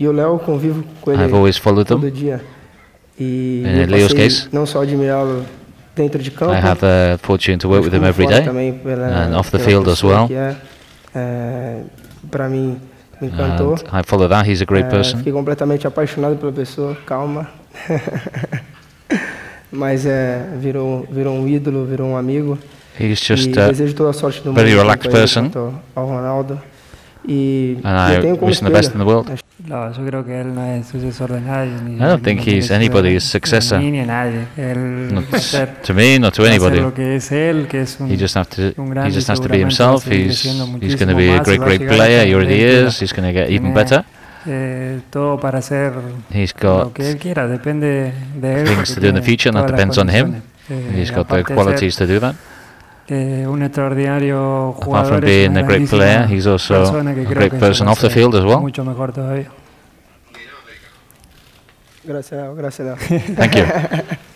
E o Léo convivo com ele I've always followed todo them. dia. E In eu Leo's case, não só admirá-lo dentro de campo, I have the fortune to work with him every day. também pela, and off the field as well. é. É, para mim, me encantou. And I follow that. He's a great É, person. fiquei completamente apaixonado pela pessoa, calma. Mas é, virou, virou um ídolo, virou um amigo. He's just desejo toda a very relaxed person. ao Ronaldo. E and eu tenho I como wish him the best in the world. No, yo creo que él no es sucesor de nadie. Ni, I don't think he's anybody's successor. mí ni a nadie. Él Not va a ser- to me, not to va a ser anybody. lo que es él, que es un, He just have to. un He just has to be seguramente va a himself. He's, he's going to be a great, great player. He already is. He's going to get even better. eh, todo para hacer He's lo got que él quiera, depende de él. things to do in the future, and that depends on him. Eh, He's got the aparte de ser, qualities to do that. Eh, un extraordinario Apart from being a great player, he's also a great person off the field as well. Mucho mejor todavía. Gracias, gracias. Thank you.